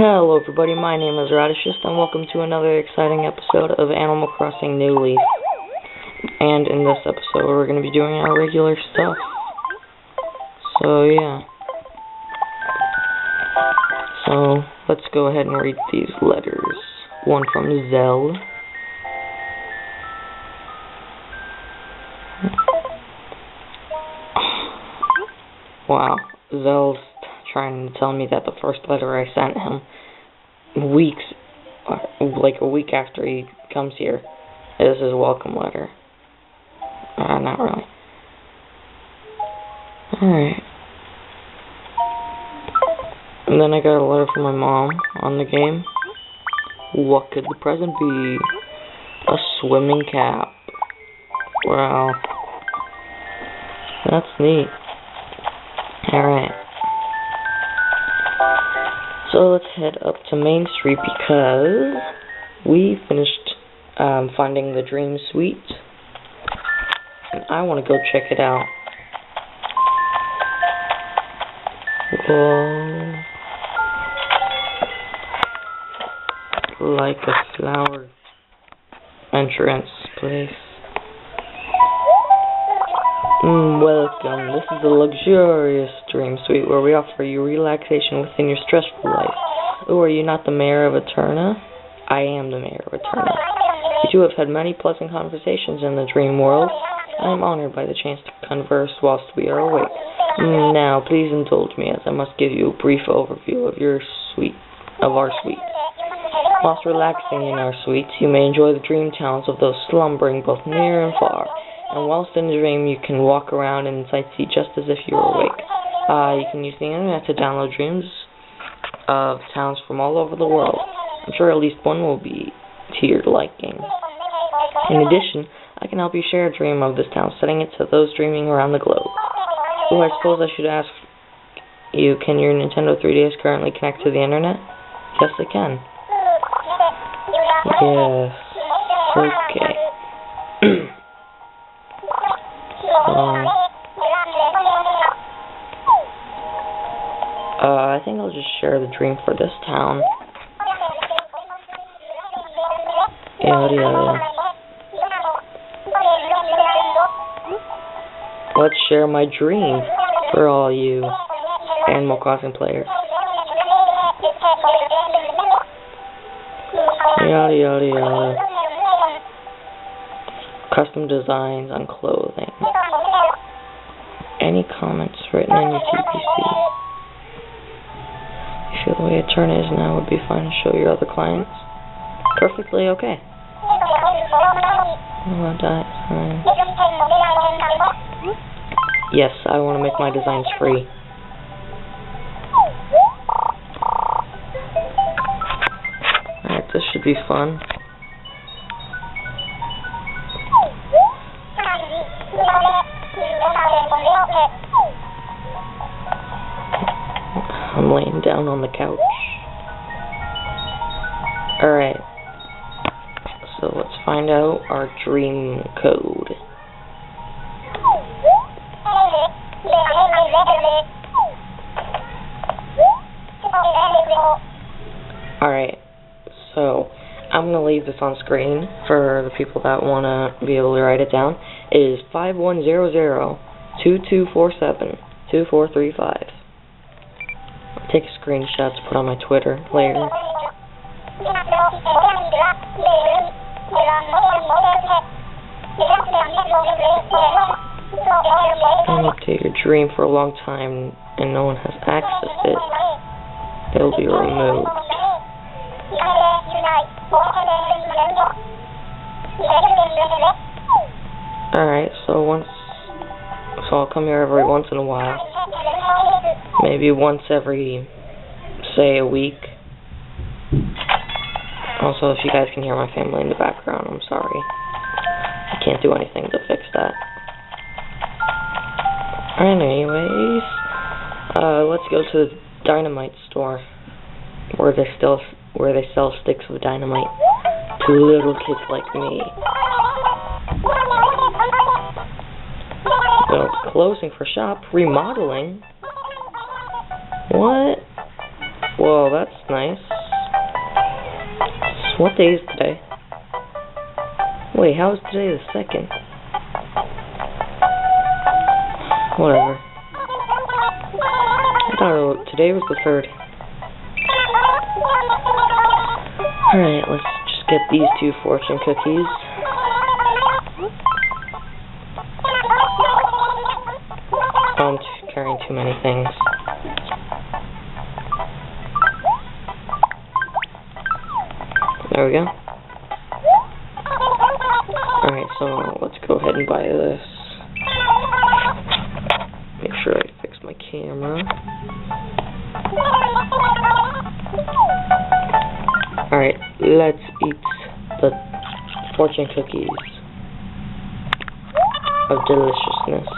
Hello everybody, my name is Raddishist and welcome to another exciting episode of Animal Crossing New Leaf. And in this episode we're going to be doing our regular stuff. So yeah. So let's go ahead and read these letters. One from Zell. Wow, Zell's trying to tell me that the first letter I sent him weeks, like a week after he comes here, is his welcome letter. Uh, not really. Alright. And then I got a letter from my mom on the game. What could the present be? A swimming cap. Wow. That's neat. Alright. So let's head up to Main Street because we finished um, finding the Dream Suite. And I want to go check it out. Whoa. Like a flower entrance place. Mm, welcome. This is a luxurious dream suite where we offer you relaxation within your stressful life. Oh, are you not the mayor of Eterna? I am the mayor of Eterna. We two have had many pleasant conversations in the dream world. I am honored by the chance to converse whilst we are awake. Mm, now, please indulge me as I must give you a brief overview of your suite, of our suite. Whilst relaxing in our suites, you may enjoy the dream towns of those slumbering both near and far and whilst in the dream you can walk around and sightsee just as if you were awake. Uh, you can use the internet to download dreams of towns from all over the world. I'm sure at least one will be to your liking. In addition, I can help you share a dream of this town, sending it to those dreaming around the globe. Oh, I suppose I should ask you, can your Nintendo 3DS currently connect to the internet? Yes, it can. Yes. Okay. Uh, I think I'll just share the dream for this town. Yada yada. Let's share my dream for all you Animal Crossing players. Yada yada yada. Custom designs on clothing comments written in your TPC. You feel the way turn is now would be fine to show your other clients? Perfectly okay. Yes, I want to make my designs free. Alright, this should be fun. Laying down on the couch. Alright. So let's find out our dream code. Alright. So, I'm going to leave this on screen for the people that want to be able to write it down. It is 5100 2247 2435. Take a screenshot to put on my Twitter later. And update your dream for a long time and no one has accessed it. It'll be removed. Alright, so once so I'll come here every once in a while. Maybe once every, say, a week. Also, if you guys can hear my family in the background, I'm sorry. I can't do anything to fix that. Anyways, uh, let's go to the dynamite store, where they still where they sell sticks of dynamite to little kids like me. So it's closing for shop, remodeling. What? Whoa, that's nice. What day is today? Wait, how is today the second? Whatever. I thought today was the third. Alright, let's just get these two fortune cookies. Oh, I'm carrying too many things. There we go. Alright, so let's go ahead and buy this. Make sure I fix my camera. Alright, let's eat the fortune cookies of deliciousness.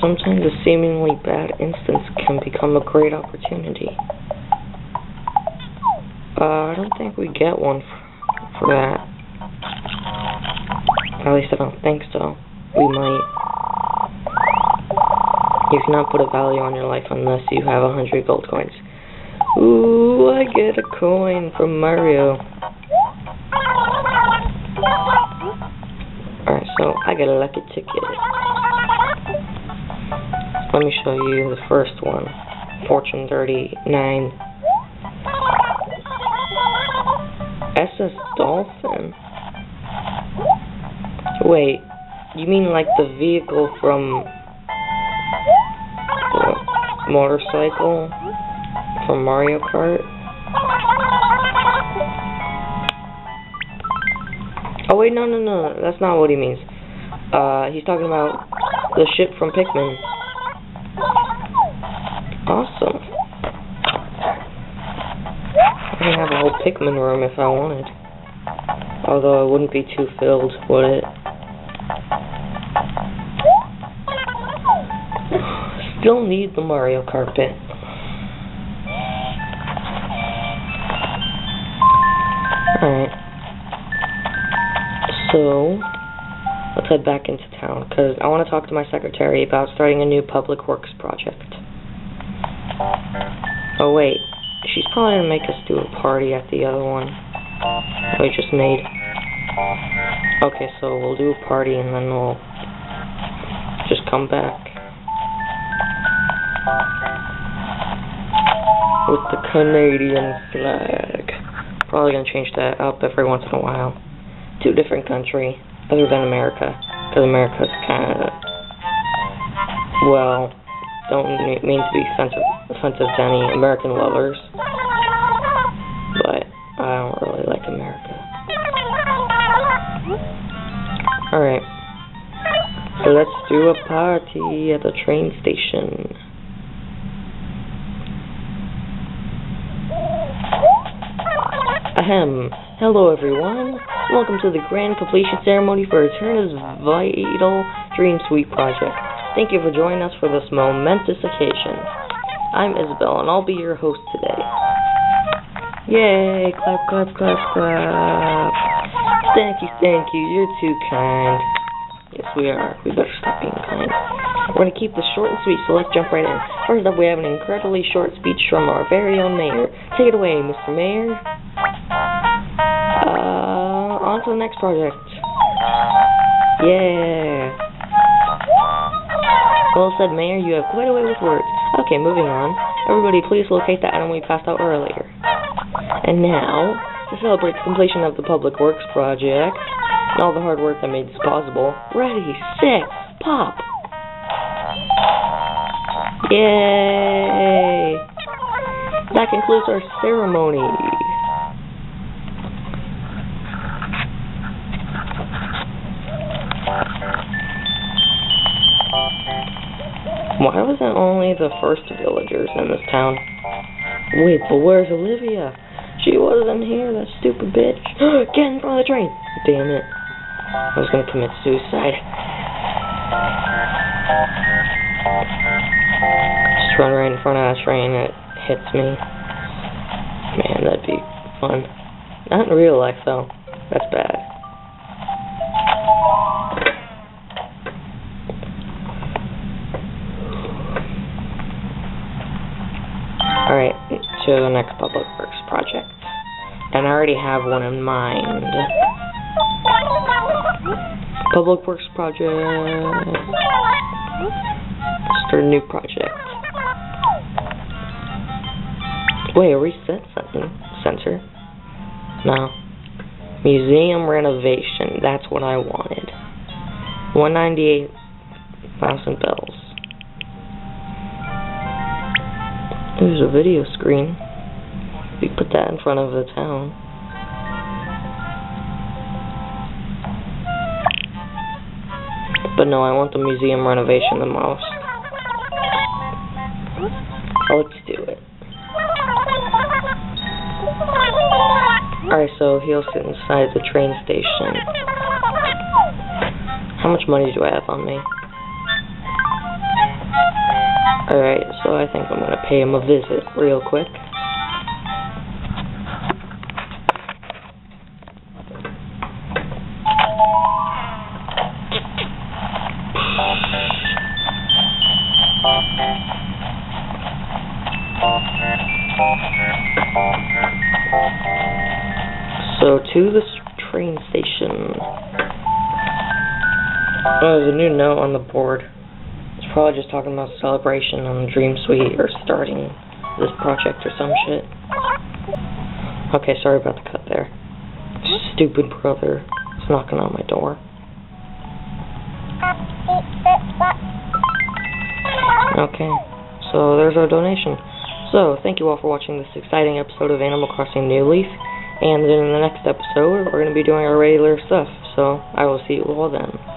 Sometimes a seemingly bad instance can become a great opportunity. Uh, I don't think we get one for that. At least I don't think so. We might. You cannot put a value on your life unless you have a hundred gold coins. Ooh, I get a coin from Mario. Alright, so I get a lucky ticket. Let me show you the first one. Fortune 39. SS Dolphin? Wait, you mean like the vehicle from motorcycle from Mario Kart? Oh wait, no, no, no, that's not what he means. Uh, he's talking about the ship from Pikmin. I have a whole Pikmin room if I wanted. Although it wouldn't be too filled, would it? Still need the Mario carpet. Alright. So, let's head back into town, because I want to talk to my secretary about starting a new public works project. Oh wait, she's probably gonna make us do a party at the other one we just made. Okay, so we'll do a party and then we'll just come back. With the Canadian flag. Probably gonna change that up every once in a while. To a different country, other than America. Because America's kinda, well, don't mean to be offensive, offensive to any American lovers. But I don't really like America. Alright. So let's do a party at the train station. Ahem. Hello everyone. Welcome to the grand completion ceremony for Eterna's Vital Dream Suite project. Thank you for joining us for this momentous occasion. I'm Isabelle and I'll be your host today. Yay! Clap, clap, clap, clap. Thank you, thank you. You're too kind. Yes, we are. We better stop being kind. We're going to keep this short and sweet, so let's jump right in. First up, we have an incredibly short speech from our very own mayor. Take it away, Mr. Mayor. Uh, on to the next project. Yeah. Well said, Mayor. You have quite a way with words. Okay, moving on. Everybody, please locate the item we passed out earlier. And now, to celebrate the completion of the Public Works project, and all the hard work that made this possible, ready, set, pop! Yay! That concludes our ceremony. Why was it only the first villagers in this town? Wait, but where's Olivia? She wasn't here, that stupid bitch. Get in front of the train! Damn it. I was gonna commit suicide. Just run right in front of that train, it hits me. Man, that'd be fun. Not in real life, though. That's bad. Next public works project. And I already have one in mind. Public works project. Start a new project. Wait, reset sensor? No. Museum renovation. That's what I wanted. 198,000 bells. There's a video screen. We put that in front of the town. But no, I want the museum renovation the most. Let's do it. Alright, so he'll sit inside the train station. How much money do I have on me? Alright, so I think I'm gonna pay him a visit real quick. So, to the train station. Oh, there's a new note on the board. It's probably just talking about celebration on Dream Suite or starting this project or some shit. Okay, sorry about the cut there. Stupid brother is knocking on my door. Okay, so there's our donation. So, thank you all for watching this exciting episode of Animal Crossing New Leaf. And in the next episode, we're going to be doing our regular stuff. So, I will see you all then.